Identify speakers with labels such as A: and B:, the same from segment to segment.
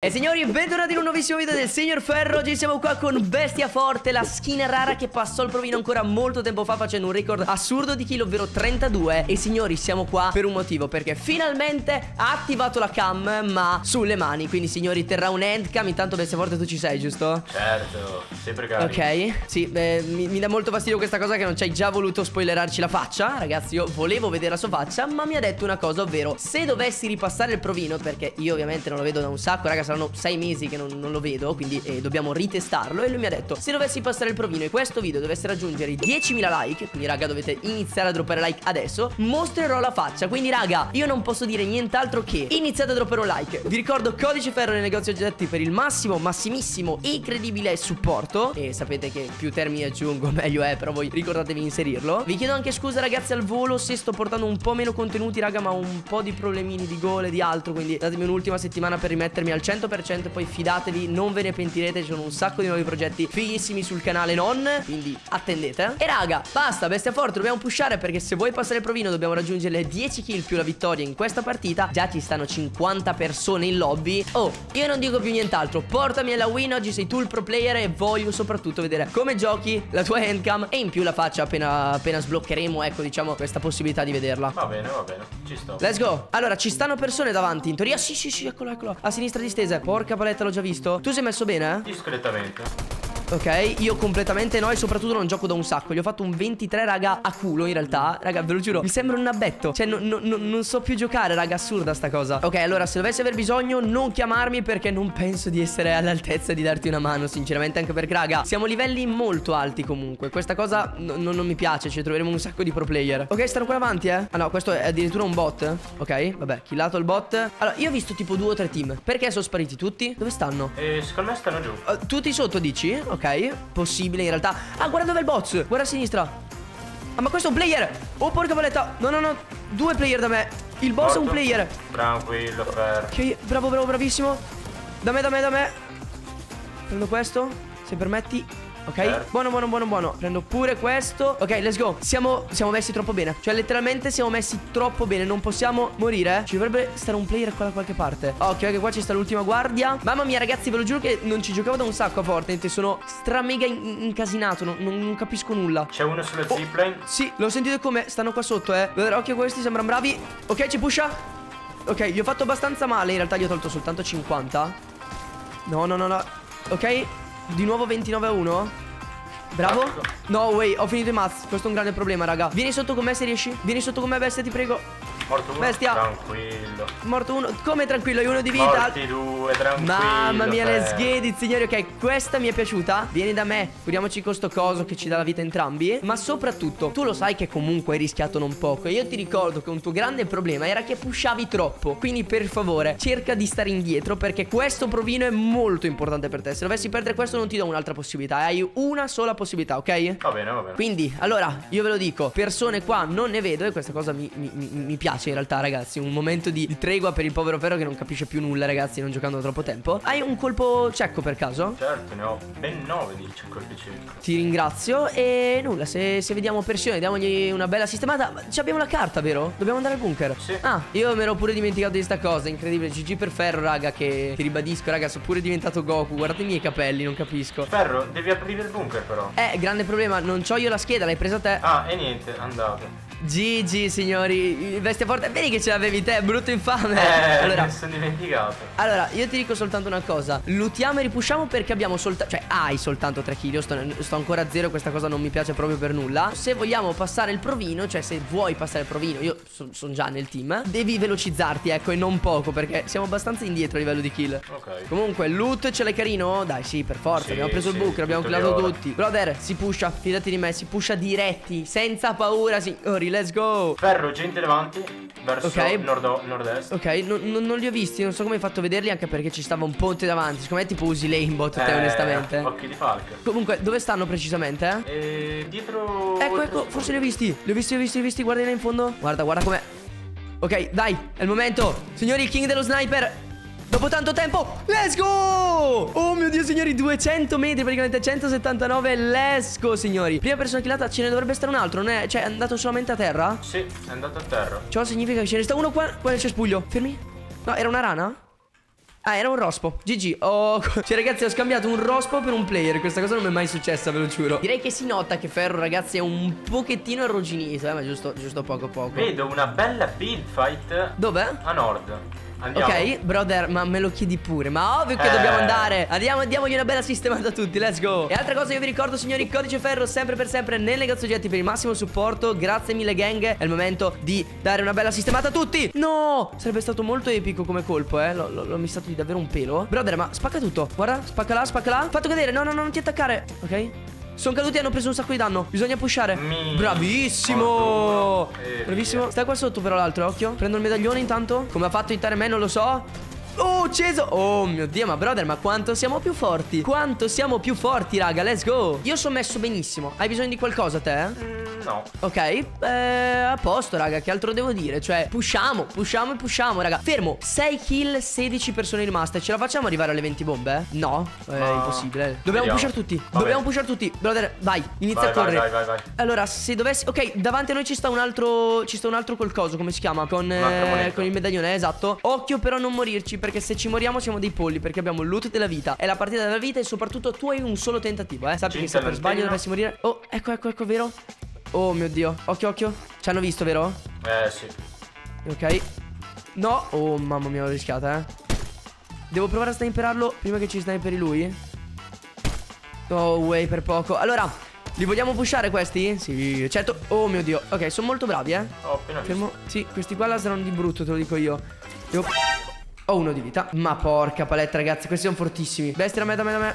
A: E signori, bentornati in un nuovissimo video del Signor Ferro. Oggi siamo qua con Bestia Forte, la skin rara che passò il provino ancora molto tempo fa Facendo un record assurdo di kill, ovvero 32 E signori, siamo qua per un motivo Perché finalmente ha attivato la cam, ma sulle mani. Quindi signori, terrà un handcam Intanto Bestia Forte tu ci sei, giusto?
B: Certo, sempre carico
A: Ok, sì, beh, mi, mi dà molto fastidio questa cosa che non ci hai già voluto spoilerarci la faccia. Ragazzi, io volevo vedere la sua faccia Ma mi ha detto una cosa, ovvero Se dovessi ripassare il provino Perché io ovviamente non lo vedo da un sacco, ragazzi saranno sei mesi che non, non lo vedo Quindi eh, dobbiamo ritestarlo. E lui mi ha detto Se dovessi passare il provino e questo video dovesse raggiungere i 10.000 like Quindi raga dovete iniziare a droppare like adesso Mostrerò la faccia. Quindi raga io non posso dire nient'altro che Iniziate a droppare un like. Vi ricordo codice ferro nei negozi oggetti Per il massimo, massimissimo e incredibile supporto. E sapete che più termini aggiungo meglio è Però voi ricordatevi di inserirlo. Vi chiedo anche scusa ragazzi al volo Se sto portando un po' meno contenuti raga Ma ho un po' di problemini di gole e di altro Quindi datemi un'ultima settimana per rimettermi al 100% poi fidatevi, non ve ne pentirete, ci sono un sacco di nuovi progetti fighissimi sul canale non, quindi attendete. E raga, basta, bestia forte, dobbiamo pushare perché se vuoi passare il provino dobbiamo raggiungere le 10 kill più la vittoria in questa partita. Già ci stanno 50 persone in lobby. Oh, io non dico più nient'altro, portami alla win, oggi sei tu il pro player e voglio soprattutto vedere come giochi, la tua handcam e in più la faccia appena, appena sbloccheremo, ecco diciamo questa possibilità di vederla.
B: Va bene, va bene, ci sto.
A: Let's go. Allora, ci stanno persone davanti, in teoria sì sì sì, eccolo eccolo, a sinistra distese. Porca paletta l'ho già visto Tu sei messo bene?
B: Discretamente
A: Ok, io completamente no e soprattutto non gioco da un sacco. Gli ho fatto un 23 raga a culo in realtà. Raga ve lo giuro Mi sembra un abbetto Cioè no, no, no, non so più giocare raga assurda sta cosa. Ok allora se dovessi aver bisogno non chiamarmi Perché non penso di essere all'altezza di darti una mano Sinceramente anche perché raga Siamo livelli molto alti comunque. Questa cosa non mi piace Ci troveremo un sacco di pro player. Ok stanno qua avanti eh. Ah no questo è addirittura un bot. Ok vabbè killato il bot. Allora io ho visto tipo due o tre team. Perché sono spariti tutti? Dove stanno?
B: Eh secondo me stanno giù.
A: Uh, Tutti sotto dici? Ok Ok, possibile in realtà. Ah, guarda dove è il boss Guarda a sinistra. Ah, ma questo è un player. Oh, porca paletta No, no, no. Due player da me. Il boss Morto. è un player.
B: Tranquillo, Fer.
A: Ok, bravo, bravo, bravissimo. Da me, da me, da me. Prendo questo Se permetti Ok? Certo. Buono buono buono buono. Prendo pure questo. Ok let's go. Siamo, siamo messi troppo bene. Cioè letteralmente siamo messi troppo bene. Non possiamo morire. Ci dovrebbe stare un player qua da qualche parte. Ok ok qua ci sta l'ultima guardia. Mamma mia ragazzi ve lo giuro che non ci giocavo da un sacco a Fortnite. Sono stra mega in incasinato. Non, non, non, capisco nulla.
B: C'è uno sulla oh, zipline?
A: Sì l'ho sentito come Stanno qua sotto eh. Occhio questi sembrano bravi. Ok ci pusha. Ok gli ho fatto abbastanza male. In realtà gli ho tolto soltanto 50 No no no no. Ok di nuovo 29 a 1 Bravo? No way ho finito i mazz Questo è un grande problema raga. Vieni sotto con me se riesci. Vieni sotto con me bestia ti prego
B: Morto uno
A: Bestia.
B: Tranquillo.
A: Morto uno. Come tranquillo? Hai uno di vita?
B: Morti due Tranquillo
A: Mamma mia let's get it signori. Ok questa mi è piaciuta. Vieni da me. Curiamoci con sto coso che ci dà la vita entrambi. Ma soprattutto Tu lo sai che comunque hai rischiato non poco. E io ti ricordo che un tuo grande problema Era che pushavi troppo. Quindi per favore Cerca di stare indietro Perché questo provino è molto importante per te. Se dovessi perdere questo non ti do un'altra possibilità. Hai una sola possibilità ok?
B: Va bene va bene.
A: Quindi allora io ve lo dico. Persone qua non ne vedo E questa cosa mi, mi, mi piace piace in realtà ragazzi. Un momento di, di tregua per il povero Ferro che non capisce più nulla ragazzi Non giocando da troppo tempo. Hai un colpo cieco per caso?
B: Certo ne ho ben 9 di colpi cieco.
A: Ti ringrazio. E nulla se, se vediamo Persione Diamogli una bella sistemata. Ma abbiamo la carta vero? Dobbiamo andare al bunker?
B: Sì.
A: Ah io mi ero pure dimenticato di sta cosa. Incredibile. GG per Ferro raga Che ti ribadisco raga Sono pure diventato Goku. Guardate i miei capelli Non capisco.
B: Ferro devi aprire il bunker però.
A: Eh grande problema. Non ho io la scheda L'hai presa te.
B: Ah e niente andate
A: GG signori Bestia forte. Vedi che ce l'avevi te Brutto infame.
B: Eh allora, mi sono dimenticato.
A: Allora io ti dico soltanto una cosa. Lutiamo e ripusciamo perché abbiamo soltanto Cioè hai soltanto 3 kg io sto, sto, ancora a zero Questa cosa non mi piace proprio per nulla. Se vogliamo passare il provino Cioè se vuoi passare il provino Io sono son già nel team Devi velocizzarti ecco e non poco Perché siamo abbastanza indietro a livello di kill.
B: Ok.
A: Comunque loot ce l'hai carino? Dai sì per forza. Sì, Abbiamo preso sì, il bunker Abbiamo killato tutti. Brother si pusha Fidati di me Si pusha diretti Senza paura signori let's go.
B: Ferro, gente davanti Verso okay. nord nord-est.
A: Ok, no, no, non li ho visti Non so come hai fatto a vederli Anche perché ci stava un ponte davanti. Secondo me tipo usi l'aimbot eh, te onestamente.
B: Occhi di falca
A: Comunque, dove stanno precisamente?
B: Eh? E dietro
A: Ecco, ecco, forse li ho visti. Li ho visti, li ho visti, li ho visti Guarda là in fondo. Guarda, guarda com'è. Ok, dai, è il momento. Signori, il king dello sniper Dopo tanto tempo Let's go Oh mio dio signori 200 metri praticamente 179 Let's go signori Prima persona killata ce ne dovrebbe stare un altro non è Cioè è andato solamente a terra?
B: Sì è andato a terra
A: Ciò significa che ce ne sta uno qua Qua nel cespuglio Fermi No era una rana? Ah, era un rospo. GG. Oh, cioè, ragazzi, ho scambiato un rospo per un player. Questa cosa non mi è mai successa, ve lo giuro. Direi che si nota che Ferro, ragazzi, è un pochettino arrugginito, eh, ma giusto, giusto poco poco.
B: Vedo una bella build fight.
A: Dove?
B: A nord. Andiamo.
A: Ok, brother, ma me lo chiedi pure. Ma ovvio che eh. dobbiamo andare. Andiamo, diamogli una bella sistemata a tutti. Let's go. E altra cosa, io vi ricordo, signori, codice ferro sempre per sempre nel negozio oggetti per il massimo supporto. Grazie mille, gang. È il momento di dare una bella sistemata a tutti. No, sarebbe stato molto epico come colpo, eh. L'ho missato di davvero un pelo. Brother, ma spacca tutto. Guarda, spacca là, spacca là. Fatto cadere. No, no, no, non ti attaccare. Ok. Sono caduti e hanno preso un sacco di danno. Bisogna pushare.
B: Mi...
A: Bravissimo. Bravissimo. Stai qua sotto però l'altro, occhio. Prendo il medaglione intanto. Come ha fatto hittare me non lo so. Oh, ucciso Oh mio Dio, ma brother, ma quanto siamo più forti Quanto siamo più forti, raga, let's go Io sono messo benissimo Hai bisogno di qualcosa, te?
B: Mm, no
A: Ok, eh, a posto, raga, che altro devo dire? Cioè, pushiamo, pushiamo e pushiamo, raga Fermo, 6 kill, 16 persone rimaste Ce la facciamo arrivare alle 20 bombe? No, è no. impossibile Dobbiamo Vediamo. pushare tutti Vabbè. Dobbiamo pushare tutti Brother, vai, inizia vai, a correre
B: vai, vai, vai,
A: Allora, se dovessi Ok, davanti a noi ci sta un altro Ci sta un altro qualcosa, come si chiama? Con, eh, con il medaglione, esatto Occhio però non morirci Perché se ci moriamo siamo dei polli Perché abbiamo il loot della vita È la partita della vita E soprattutto tu hai un solo tentativo, eh Sappi che se per sbaglio dovessi morire Oh, ecco, ecco, ecco, vero? Oh mio dio. Occhio, occhio. Ci hanno visto, vero?
B: Eh, sì.
A: Ok. No. Oh, mamma mia, l'ho rischiata, eh. Devo provare a sniperarlo prima che ci sniperi lui? Oh, way, per poco. Allora li vogliamo pushare questi? Sì, certo. Oh mio dio. Ok, sono molto bravi, eh.
B: Ho appena Fermo.
A: visto. Sì, questi qua la saranno di brutto, te lo dico io. Devo ho uno di vita. Ma porca paletta ragazzi Questi sono fortissimi. Bestia da me da me da me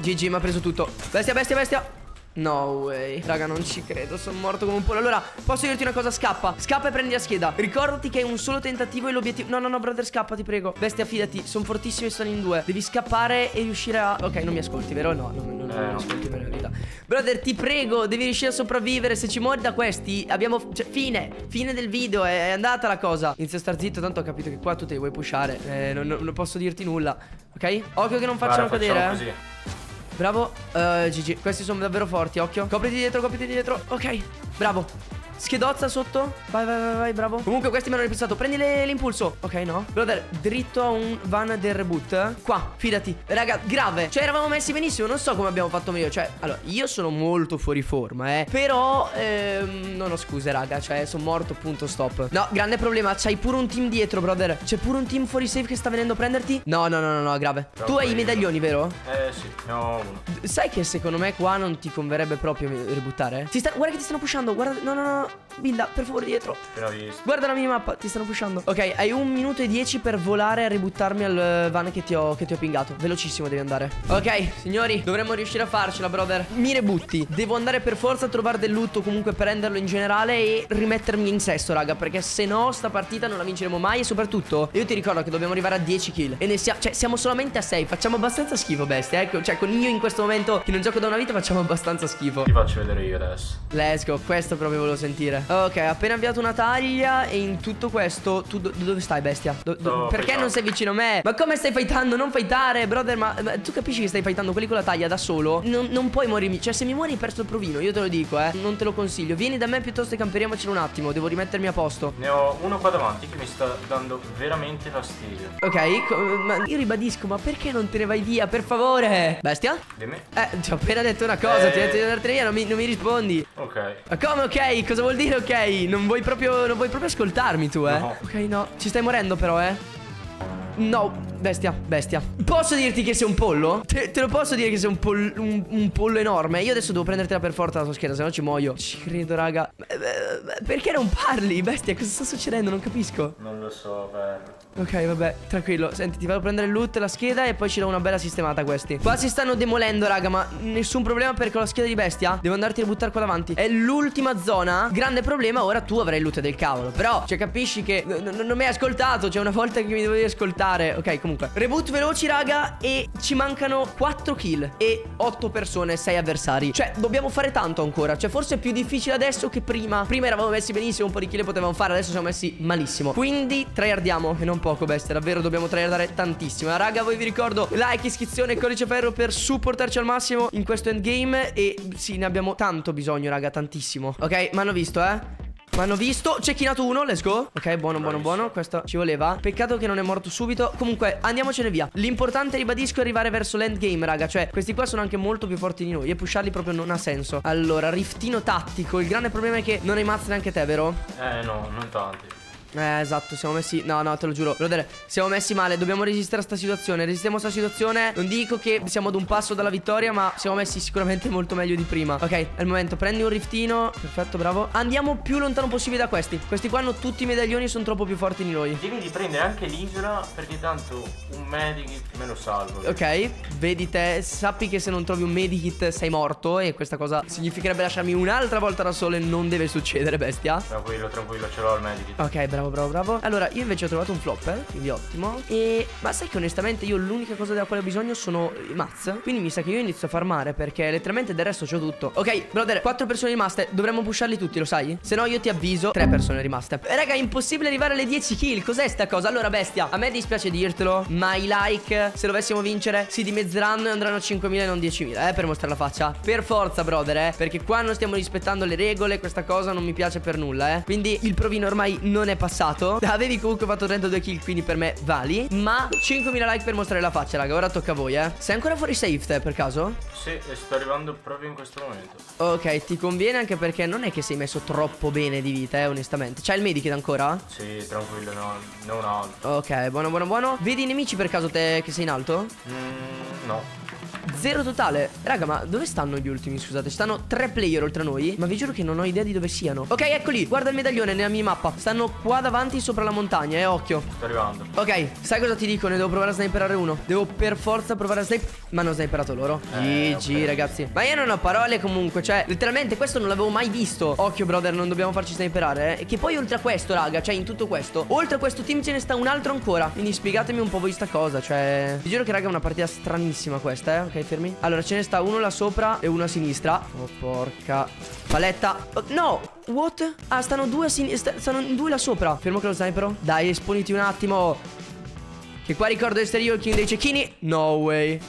A: GG mi ha preso tutto. Bestia bestia bestia No way. Raga non ci credo Sono morto come un pollo. Allora posso dirti una cosa? Scappa. Scappa e prendi la scheda. Ricordati che hai un solo tentativo E l'obiettivo No no no brother scappa ti prego. Bestia fidati Sono fortissimi e sono in due. Devi scappare e riuscire a Ok non mi ascolti vero? No no, no, no eh, non mi ascolti per la verità Brother ti prego Devi riuscire a sopravvivere. Se ci muori da questi Abbiamo Cioè fine. Fine del video È, andata la cosa. Inizio a star zitto Tanto ho capito che qua tu te li vuoi pushare. Eh, non, non, posso dirti nulla Ok? Occhio che non facciano Guarda, cadere eh. Bravo uh, eh, GG Questi sono davvero forti Occhio. Copriti dietro Copriti dietro. Ok Bravo Schedozza sotto? Vai vai vai vai bravo. Comunque questi mi hanno ripensato. Prendi l'impulso. Ok no. Brother Dritto a un van del reboot. Qua Fidati. Raga grave. Cioè eravamo messi benissimo. Non so come abbiamo fatto meglio. Cioè Allora io sono molto fuori forma eh. Però ehm, Non ho scuse raga. Cioè sono morto punto stop. No grande problema. C'hai pure un team dietro brother. C'è pure un team fuori safe che sta venendo a prenderti? No no no no, no grave. Troppo Tu hai i medaglioni vero?
B: Eh sì Ne ho uno.
A: Sai che secondo me qua non ti converrebbe proprio ributtare? Ti sta... Guarda che ti stanno pushando Guarda No no no Bilda, per favore dietro. Guarda la minimappa, ti stanno pushando. Ok, hai un minuto e dieci per volare a ributtarmi al van che ti, ho, che ti ho pingato. Velocissimo devi andare. Ok, signori, dovremmo riuscire a farcela, brother. Mi rebutti. Devo andare per forza a trovare del loot o comunque prenderlo in generale e rimettermi in sesto, raga Perché se no sta partita non la vinceremo mai E soprattutto, io ti ricordo che dobbiamo arrivare a 10 kill E ne siamo, cioè siamo solamente a 6 Facciamo abbastanza schifo, bestia, ecco Cioè con io in questo momento che non gioco da una vita facciamo abbastanza schifo.
B: Ti faccio vedere io adesso.
A: Let's go, questo proprio volevo sentire Ok, appena avviato una taglia e in tutto questo tu do dove stai bestia? Do do perché fightando. non sei vicino a me? Ma come stai fightando? Non fightare, brother, ma, ma, tu capisci che stai fightando quelli con la taglia da solo? Non, non puoi morirmi, cioè se mi muori hai perso il provino, io te lo dico, eh. Non te lo consiglio. Vieni da me piuttosto e camperiamocelo un attimo, devo rimettermi a posto.
B: Ne ho uno qua davanti che mi sta dando veramente fastidio.
A: Ok, ma io ribadisco, ma perché non te ne vai via, per favore? Bestia?
B: Dimmi.
A: Eh, ti ho appena detto una cosa, eh... ti ho detto di andartene via, non mi, non mi rispondi.
B: Ok.
A: Ma come ok? Cosa vuol dire ok? Non vuoi proprio, non vuoi proprio ascoltarmi tu, eh? No. Ok, no. Ci stai morendo però, eh? No, bestia, bestia Posso dirti che sei un pollo? Te, te lo posso dire che sei un, pol, un, un, pollo enorme Io adesso devo prendertela per forza la tua scheda Se no ci muoio Ci credo raga Perché non parli? Bestia, cosa sta succedendo? Non capisco
B: Non lo so, beh
A: Ok, vabbè, tranquillo. Senti, ti vado a prendere il loot, la scheda e poi ci do una bella sistemata a questi. Qua si stanno demolendo, raga, ma nessun problema perché ho la scheda di bestia devo andarti a buttare qua davanti. È l'ultima zona. Grande problema, ora tu avrai il loot del cavolo. Però, cioè, capisci che non mi hai ascoltato. Cioè, una volta che mi dovevi ascoltare. Ok, comunque. Reboot veloci, raga, e ci mancano 4 kill e 8 persone, 6 avversari. Cioè, dobbiamo fare tanto ancora. Cioè, forse è più difficile adesso che prima. Prima eravamo messi benissimo, un po' di kill potevamo fare, adesso siamo messi malissimo. Quindi, tryhardiamo e non poco, bestia. Davvero dobbiamo tryhardare tantissimo. Ma raga, voi vi ricordo like, iscrizione e codice ferro per supportarci al massimo in questo endgame. E sì, ne abbiamo tanto bisogno, raga, tantissimo. Ok, mi hanno visto, eh? Mi hanno visto Cecchinato uno Let's go Ok buono buono buono Questo ci voleva Peccato che non è morto subito Comunque andiamocene via L'importante ribadisco è arrivare verso l'endgame raga Cioè questi qua sono anche molto più forti di noi E pusharli proprio non ha senso Allora riftino tattico Il grande problema è che non hai mazze neanche te vero?
B: Eh no non tanti
A: eh, esatto, siamo messi. No, no, te lo giuro. Brother, siamo messi male. Dobbiamo resistere a sta situazione. Resistiamo a sta situazione. Non dico che siamo ad un passo dalla vittoria, ma siamo messi sicuramente molto meglio di prima. Ok, è il momento. Prendi un riftino. Perfetto, bravo. Andiamo più lontano possibile da questi. Questi qua hanno tutti i medaglioni e sono troppo più forti di noi.
B: Devi di prendere anche l'isola, perché tanto un medikit me lo salvo.
A: Ok, vedi te. Sappi che se non trovi un medikit sei morto. E questa cosa significherebbe lasciarmi un'altra volta da solo e non deve succedere, bestia.
B: Tranquillo, tranquillo, ce l'ho il medikit.
A: Ok, bravo bravo, bravo, bravo. Allora, io invece ho trovato un flopper, quindi ottimo. E... Ma sai che onestamente io l'unica cosa della quale ho bisogno sono i mazz. Quindi mi sa che io inizio a farmare perché letteralmente del resto c'ho tutto. Ok, brother, quattro persone rimaste. Dovremmo pusharli tutti, lo sai? Se no io ti avviso, tre persone rimaste. Eh, raga, è impossibile arrivare alle 10 kill. Cos'è sta cosa? Allora, bestia, a me dispiace dirtelo, ma i like, se dovessimo vincere, si dimezzeranno e andranno a 5.000 e non 10.000, eh, per mostrare la faccia. Per forza, brother, eh. Perché qua non stiamo rispettando le regole, questa cosa non mi piace per nulla, eh. Quindi il provino ormai non è passato. Avevi comunque fatto 32 kill Quindi per me vali. Ma 5.000 like per mostrare la faccia raga Ora tocca a voi eh. Sei ancora fuori safe te per caso?
B: Sì e sto arrivando proprio in questo momento.
A: Ok ti conviene anche perché non è che sei messo troppo bene di vita eh onestamente. C'hai il medikit ancora?
B: Sì tranquillo no, non altro.
A: Ok buono buono buono. Vedi i nemici per caso te che sei in alto?
B: Mm, no
A: Zero totale. Raga ma dove stanno gli ultimi? Scusate Stanno tre player oltre a noi? Ma vi giuro che non ho idea di dove siano. Ok eccoli Guarda il medaglione nella mia mappa. Stanno qua davanti sopra la montagna eh occhio.
B: Sto arrivando.
A: Ok sai cosa ti dico? Ne devo provare a sniperare uno. Devo per forza provare a sniper Ma hanno sniperato loro. Eh, GG ragazzi. Ma io non ho parole comunque. Cioè letteralmente questo non l'avevo mai visto. Occhio brother non dobbiamo farci sniperare eh. Che poi oltre a questo raga Cioè in tutto questo Oltre a questo team ce ne sta un altro ancora. Quindi spiegatemi un po' voi sta cosa Cioè. Vi giuro che raga è una partita stranissima questa eh Ok fermi? Allora ce ne sta uno là sopra e uno a sinistra. Oh porca. Paletta. Oh, No! What? Ah stanno due a sinistra Stanno due là sopra. Fermo che lo snipero Dai esponiti un attimo. Che qua ricordo essere io il king dei cecchini. No way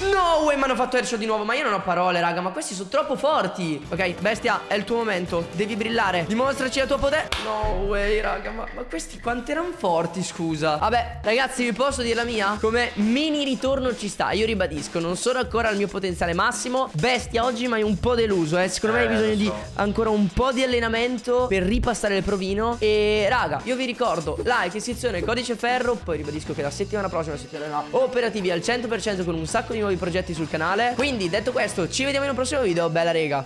A: No way mi hanno fatto headshot di nuovo Ma io non ho parole raga Ma questi sono troppo forti. Ok bestia è il tuo momento Devi brillare. Dimostraci la tua potere No way raga ma, ma questi quanti erano forti scusa. Vabbè ragazzi vi posso dire la mia? Come mini ritorno ci sta Io ribadisco Non sono ancora al mio potenziale massimo. Bestia oggi mi hai un po' deluso eh. Secondo me hai
B: Eh,
A: bisogno di ancora un po' di allenamento Per ripassare il provino. E raga io vi ricordo Like, iscrizione, codice ferro Poi ribadisco che la settimana prossima si tornerà operativi al 100% Con un sacco di nuovi progetti sul canale. Quindi detto questo ci vediamo in un prossimo video Bella rega